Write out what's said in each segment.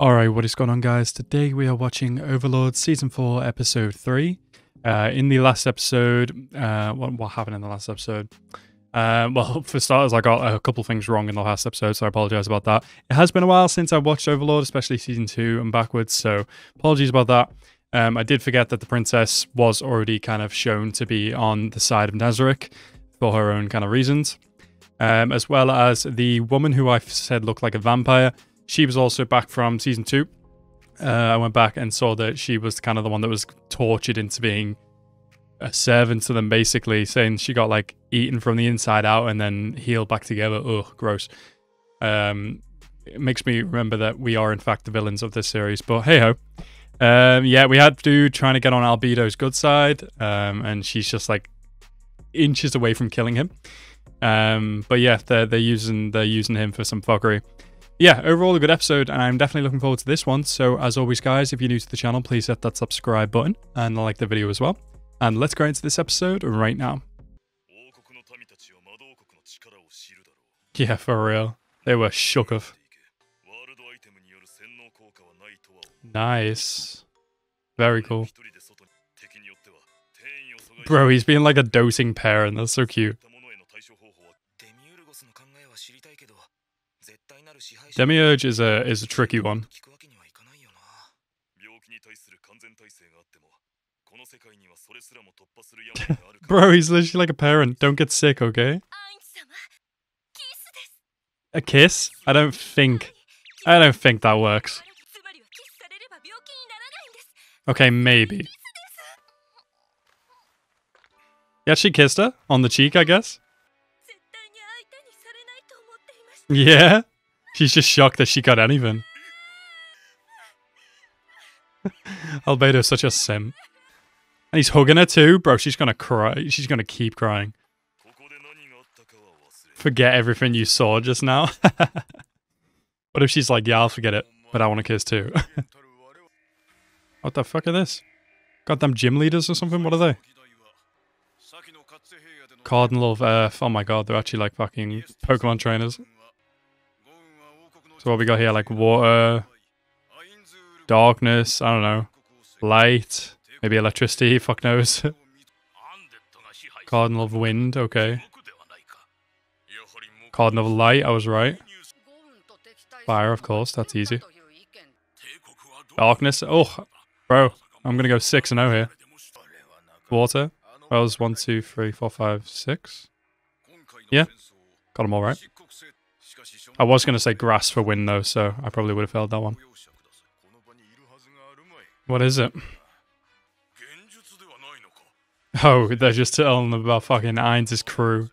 Alright, what is going on, guys? Today we are watching Overlord Season 4, Episode 3. Uh, in the last episode, uh, what, what happened in the last episode? Uh, well, for starters, I got a couple things wrong in the last episode, so I apologize about that. It has been a while since I watched Overlord, especially Season 2 and backwards, so apologies about that. Um, I did forget that the princess was already kind of shown to be on the side of Nazarick for her own kind of reasons. Um, as well as the woman who I said looked like a vampire she was also back from season two. Uh, I went back and saw that she was kind of the one that was tortured into being a servant to them, basically, saying she got like eaten from the inside out and then healed back together. Ugh, gross. Um, it makes me remember that we are, in fact, the villains of this series. But hey ho. Um, yeah, we had to trying to get on Albedo's good side, um, and she's just like inches away from killing him. Um, but yeah, they're they're using they're using him for some fuckery yeah, overall a good episode, and I'm definitely looking forward to this one. So as always, guys, if you're new to the channel, please hit that subscribe button and like the video as well. And let's go into this episode right now. Yeah, for real. They were shook of. Nice. Very cool. Bro, he's being like a dosing parent. That's so cute. Demiurge is a is a tricky one. Bro, he's literally like a parent. Don't get sick, okay? A kiss? I don't think. I don't think that works. Okay, maybe. Yeah, she kissed her on the cheek, I guess. Yeah? She's just shocked that she got anything. Albedo's such a sim. And he's hugging her too. Bro, she's gonna cry. She's gonna keep crying. Forget everything you saw just now. what if she's like, yeah, I'll forget it, but I want to kiss too. what the fuck are this? Goddamn gym leaders or something? What are they? Cardinal of Earth. Oh my god, they're actually like fucking Pokemon trainers. So what we got here, like water, darkness, I don't know, light, maybe electricity, fuck knows. Cardinal of wind, okay. Cardinal of light, I was right. Fire, of course, that's easy. Darkness, oh, bro, I'm gonna go 6 and 0 here. Water, well, was one, two, three, four, five, six. Yeah, got them all right. I was going to say grass for win though, so I probably would have failed that one. What is it? Oh, they're just telling them about fucking Ainz' crew.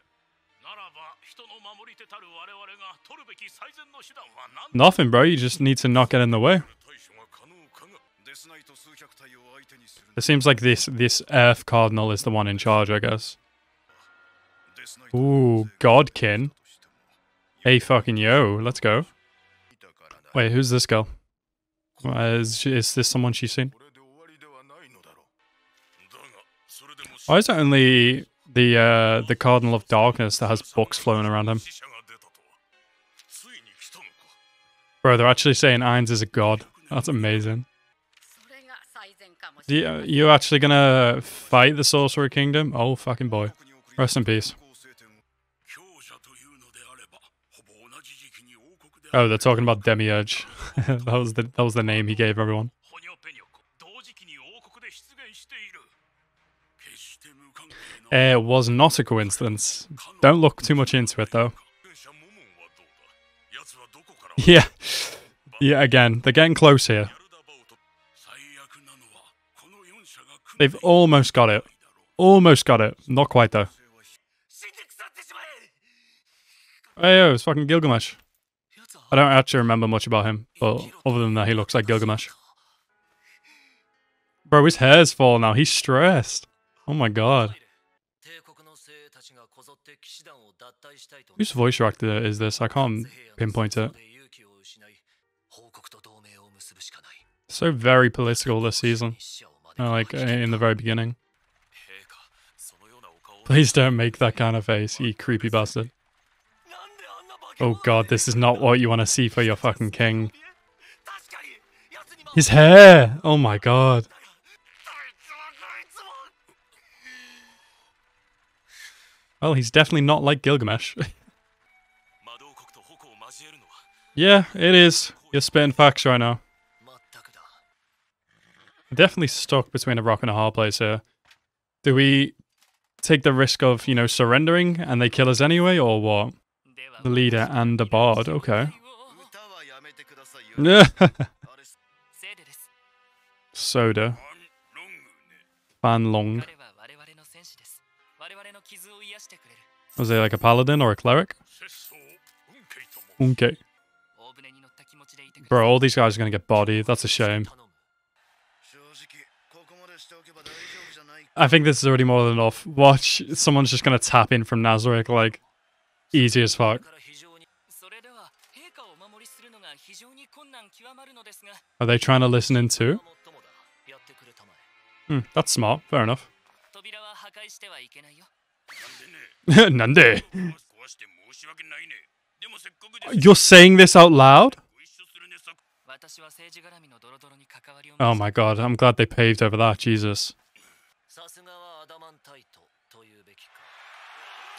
Nothing, bro. You just need to not get in the way. It seems like this this Earth Cardinal is the one in charge, I guess. Ooh, Godkin. Hey, fucking yo, let's go. Wait, who's this girl? Is, she, is this someone she's seen? Why is it only the uh, the Cardinal of Darkness that has books flowing around him? Bro, they're actually saying Ainz is a god. That's amazing. You, you actually gonna fight the Sorcerer Kingdom? Oh, fucking boy. Rest in peace. Oh, they're talking about Demiurge. that was the that was the name he gave everyone. It was not a coincidence. Don't look too much into it though. Yeah. Yeah, again, they're getting close here. They've almost got it. Almost got it. Not quite though. Hey, yo, it's fucking Gilgamesh. I don't actually remember much about him, but other than that, he looks like Gilgamesh. Bro, his hair's falling now. He's stressed. Oh my god. Whose voice actor is this? I can't pinpoint it. So very political this season. Uh, like uh, in the very beginning. Please don't make that kind of face, you creepy bastard. Oh god, this is not what you want to see for your fucking king. His hair! Oh my god. Well, he's definitely not like Gilgamesh. yeah, it is. You're spitting facts right now. Definitely stuck between a rock and a hard place here. Do we take the risk of, you know, surrendering and they kill us anyway, or what? The leader and the bard, okay. Soda. Fan Long. Was he like a paladin or a cleric? Okay. Bro, all these guys are gonna get bodied. That's a shame. I think this is already more than enough. Watch, someone's just gonna tap in from Nazarick, like, easy as fuck. Are they trying to listen in too? Hmm, that's smart. Fair enough. Nande? You're saying this out loud? Oh my god, I'm glad they paved over that, Jesus.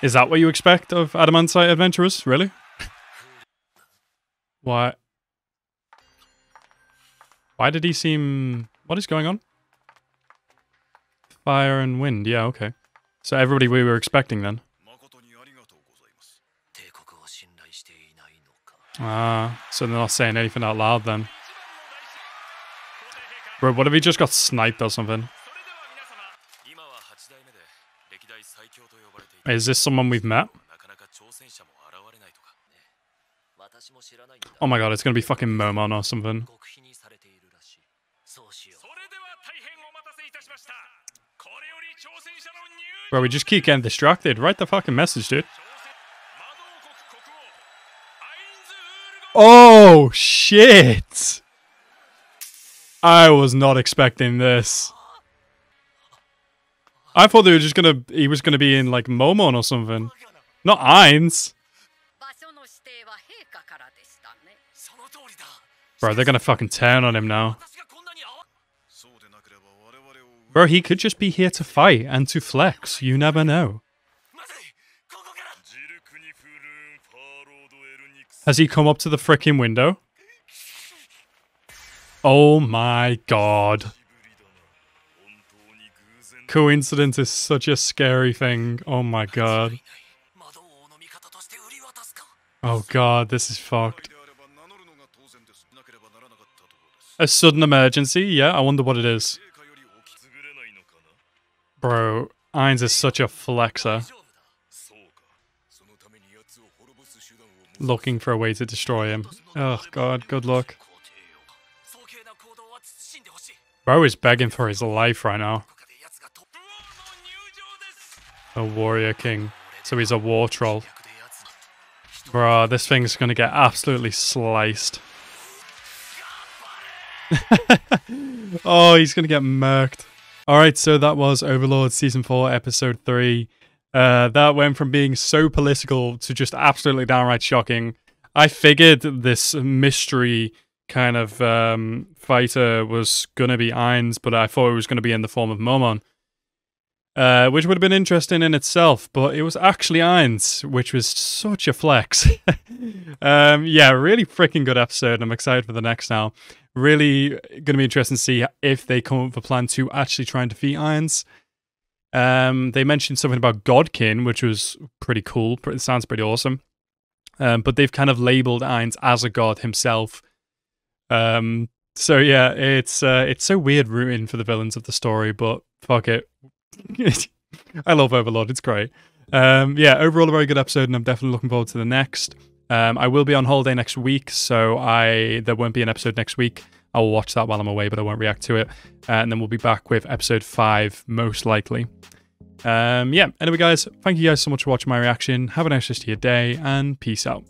Is that what you expect of Adamantite adventurers? Really? Why? Why did he seem... What is going on? Fire and wind, yeah, okay. So everybody we were expecting then. Ah, so they're not saying anything out loud then. Bro, what if he just got sniped or something? Is this someone we've met? Oh my god, it's gonna be fucking Momon or something. Bro, we just keep getting distracted. Write the fucking message, dude. Oh, shit! I was not expecting this. I thought they were just gonna, he was gonna be in like Momon or something. Not Ainz. Bro, they're gonna fucking turn on him now. Bro, he could just be here to fight and to flex. You never know. Has he come up to the freaking window? Oh my god. Coincidence is such a scary thing. Oh my god. Oh god, this is fucked. A sudden emergency? Yeah, I wonder what it is. Bro, Ainz is such a flexer. Looking for a way to destroy him. Oh god, good luck. Bro is begging for his life right now. A warrior king. So he's a war troll. Bro, this thing's gonna get absolutely sliced. oh, he's gonna get murked. Alright, so that was Overlord Season 4, Episode 3. Uh, that went from being so political to just absolutely downright shocking. I figured this mystery kind of um, fighter was going to be Ainz, but I thought it was going to be in the form of Momon. Uh, which would have been interesting in itself, but it was actually Ainz, which was such a flex. um, yeah, really freaking good episode. I'm excited for the next now. Really going to be interesting to see if they come up with a plan to actually try and defeat Ainz. Um, they mentioned something about Godkin, which was pretty cool. It sounds pretty awesome. Um, but they've kind of labeled Ainz as a god himself. Um, so yeah, it's uh, it's so weird rooting for the villains of the story, but fuck it. I love Overlord. It's great. Um, yeah, overall a very good episode, and I'm definitely looking forward to the next. Um, I will be on holiday next week, so I there won't be an episode next week. I will watch that while I'm away, but I won't react to it. Uh, and then we'll be back with episode five, most likely. Um, yeah, anyway, guys, thank you guys so much for watching my reaction. Have a nice rest of your day, and peace out.